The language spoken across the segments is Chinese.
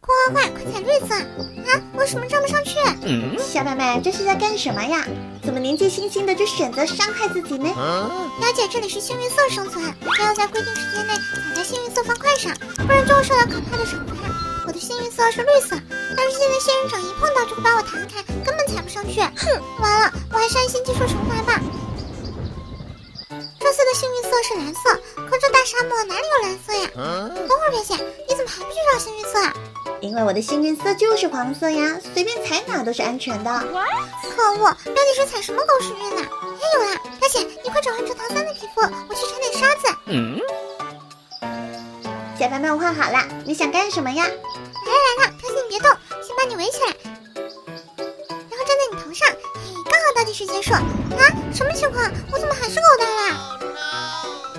快快快，快踩绿色！啊，为什么站不上去？小妹妹，这是在干什么呀？怎么年纪轻轻的就选择伤害自己呢？了解，这里是幸运色生存，还要在规定时间内踩在幸运色方块上，不然就会受到可怕的惩罚。我的幸运色是绿色，但是现在仙人掌一碰到就会把我弹开，根本踩不上去。哼，完了，我还是安心接受惩罚吧。这次的幸运色是蓝色，可这大沙漠哪里有蓝色呀？等会儿，表姐，你怎么还不去找幸运色啊？因为我的幸运色就是黄色呀，随便踩哪都是安全的。可恶，表姐是踩什么狗屎运呢？哎，有啦，表姐，你快转换成唐三的皮肤，我去铲点沙子。嗯。小白们，我换好了，你想干什么呀？来了来了，唐三你别动，先把你围起来，然后站在你头上，嘿，刚好倒计时结束。啊，什么情况？我怎么还是狗蛋啊？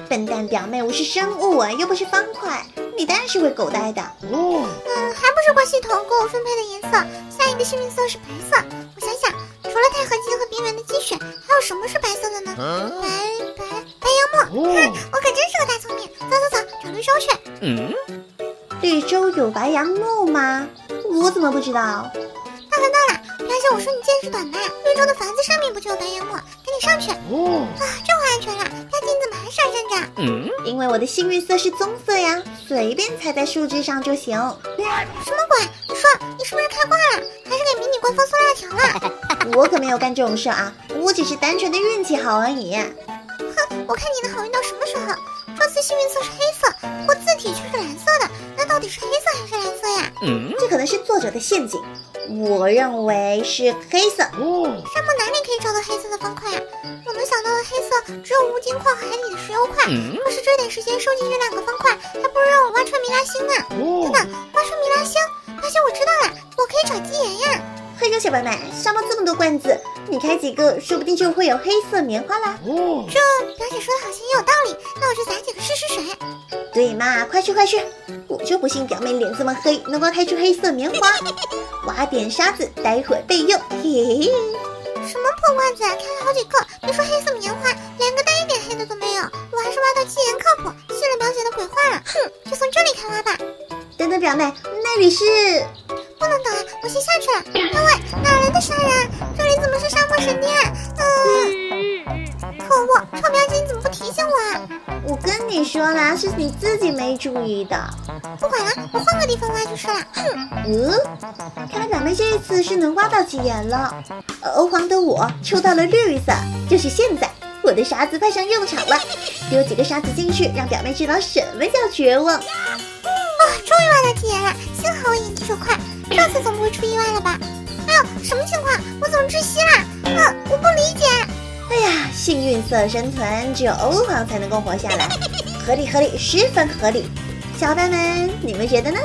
笨蛋表妹，我是生物啊，又不是方块。你当然是会狗呆的哦。嗯，还不是怪系统给我分配的颜色。下一个幸运色是白色。我想想，除了钛合金和边缘的积雪，还有什么是白色的呢？白白白杨木。哼，我可真是个大聪明。走走走，找绿洲去。嗯，绿洲有白杨木吗？我怎么不知道？大了到了，而且我说你见识短吧？绿洲的房子上面不就有白杨木？赶紧上去。哦，啊，这回安全了。因为我的幸运色是棕色呀。随便踩在树枝上就行。什么鬼？你说你是不是开挂了，还是给迷你官方送辣条了？我可没有干这种事啊，我只是单纯的运气好而已。哼，我看你能好运到什么时候？这次幸运色是黑色，不过字体却是蓝色的，那到底是黑色还是蓝色呀？嗯，这可能是作者的陷阱。我认为是黑色。沙漠哪里可以找到黑色的方块啊？我能想到的黑色只有无金矿和海里的石油块。可是这点时间收集这两个方块，还不如让我挖出米拉星呢。等等，挖出米拉星，发现我知道了，我可以找基岩呀。黑熊小白们，沙漠这么多罐子，你开几个，说不定就会有黑色棉花啦。这表姐说的好像也有道理，那我就撒几个试试水。对嘛，快去快去！我就不信表妹脸这么黑，能够开出黑色棉花。挖点沙子，待会儿备用。嘿嘿嘿。什么破罐子，开了好几个，别说黑色棉花，从这里开挖吧。等等，表妹，那里是？不能等，我先下去了。各位，哪来的杀人？这里怎么是沙漠神殿？嗯，可恶，臭表姐，你怎么不提醒我啊？我跟你说啦，是你自己没注意的。不管了，我换个地方挖就是了。哼，嗯，看来表妹这一次是能挖到几岩了。欧皇的我抽到了绿色，就是现在，我的沙子派上用场了。丢几个沙子进去，让表妹知道什么叫绝望。啊，终于挖到基岩了，幸好我眼疾手快。这次总不会出意外了吧？哎呦，什么情况？我怎么窒息了？嗯，我不理解。哎呀，幸运色生存，只有欧皇才能够活下来，合理合理，十分合理。小伙伴们，你们觉得呢？